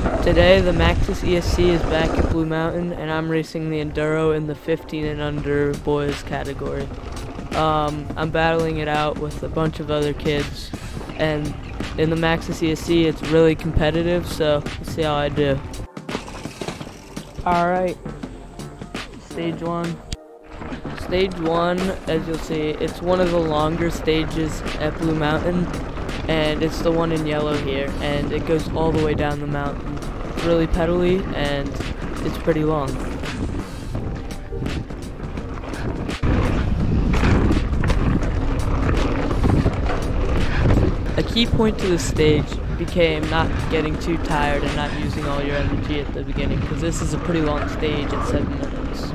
Today, the Maxxis ESC is back at Blue Mountain, and I'm racing the Enduro in the 15 and under boys category. Um, I'm battling it out with a bunch of other kids, and in the Maxxis ESC, it's really competitive, so let's see how I do. Alright, stage one. Stage one, as you'll see, it's one of the longer stages at Blue Mountain, and it's the one in yellow here, and it goes all the way down the mountain. Really pedally, and it's pretty long. A key point to the stage became not getting too tired and not using all your energy at the beginning, because this is a pretty long stage at 7 minutes.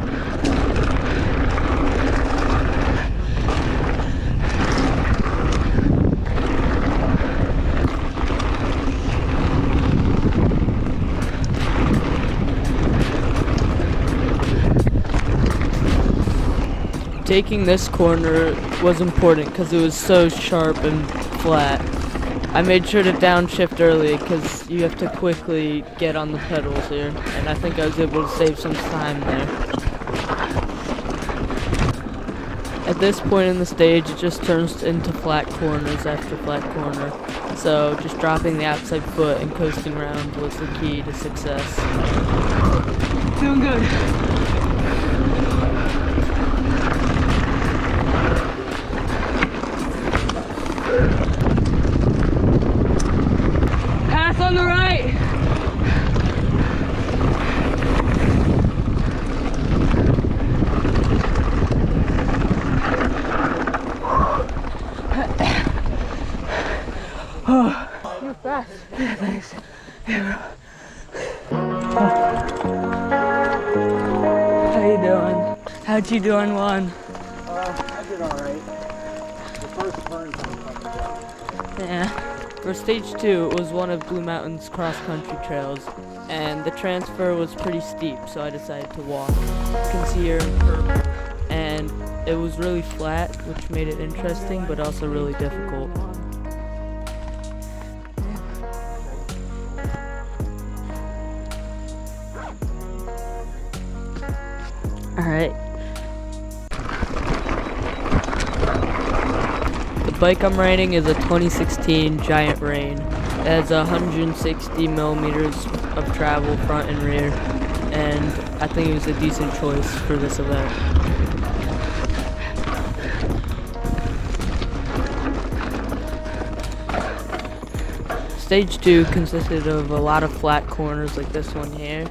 Taking this corner was important because it was so sharp and flat. I made sure to downshift early because you have to quickly get on the pedals here, and I think I was able to save some time there. At this point in the stage, it just turns into flat corners after flat corner, so just dropping the outside foot and coasting around was the key to success. Doing good. Pass on the right. Fast. Yeah, thanks. How you doing? How'd you do on one? Uh, I did alright. The first turn's Yeah. For stage two, it was one of Blue Mountain's cross-country trails, and the transfer was pretty steep, so I decided to walk. You can see here and it was really flat, which made it interesting, but also really difficult. Alright. The bike I'm riding is a 2016 Giant Reign. It has 160 millimeters of travel front and rear, and I think it was a decent choice for this event. Stage 2 consisted of a lot of flat corners like this one here,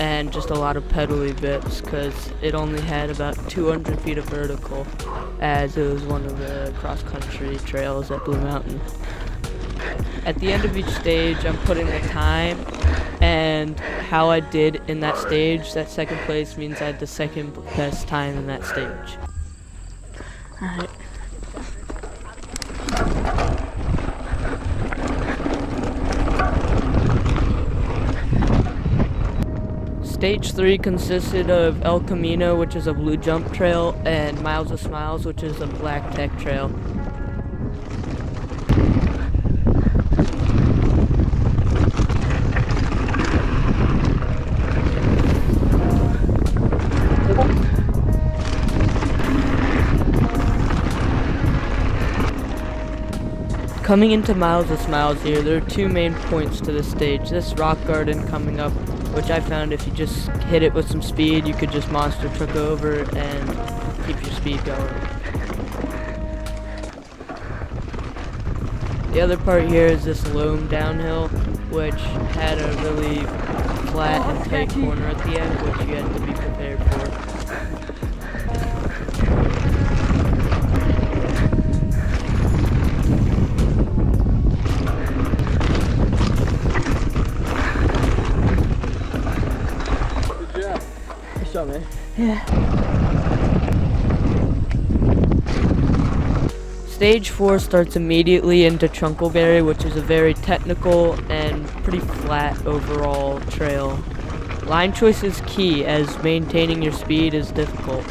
and just a lot of pedally bits because it only had about 200 feet of vertical as it was one of the cross country trails at Blue Mountain. At the end of each stage, I'm putting the time and how I did in that stage. That second place means I had the second best time in that stage. Alright. Stage 3 consisted of El Camino, which is a blue jump trail, and Miles of Smiles, which is a black tech trail. Coming into Miles of Smiles here, there are two main points to the stage. This rock garden coming up, which I found if you just hit it with some speed, you could just monster truck over and keep your speed going. The other part here is this loam downhill, which had a really flat and tight corner at the end, which you had to be man. Stage 4 starts immediately into Trunkleberry, which is a very technical and pretty flat overall trail. Line choice is key, as maintaining your speed is difficult.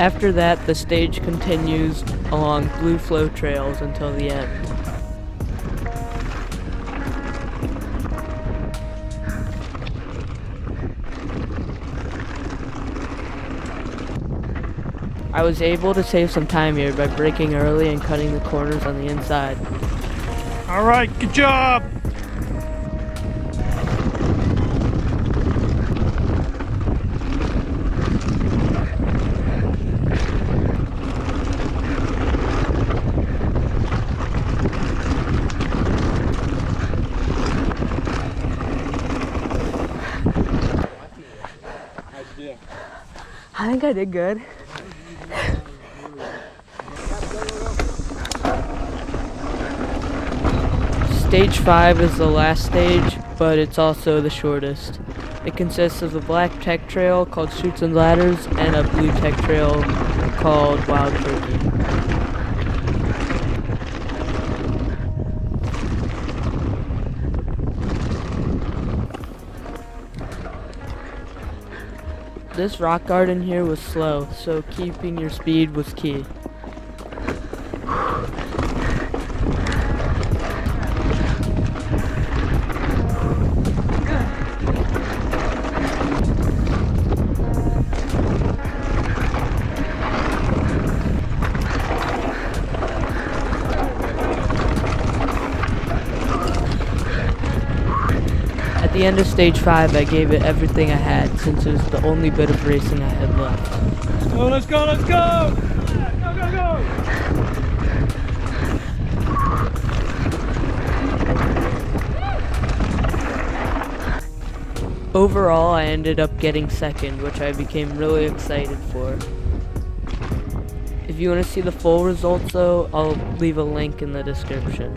After that, the stage continues along blue flow trails until the end. I was able to save some time here by braking early and cutting the corners on the inside. All right, good job. I think I did good. Stage 5 is the last stage, but it's also the shortest. It consists of a black tech trail called Chutes and Ladders and a blue tech trail called Wild Turkey. This rock garden here was slow, so keeping your speed was key. The end of stage 5, I gave it everything I had since it was the only bit of racing I had left. Oh, let's go, let's go. Go, go, go. Overall, I ended up getting second, which I became really excited for. If you want to see the full results though, I'll leave a link in the description.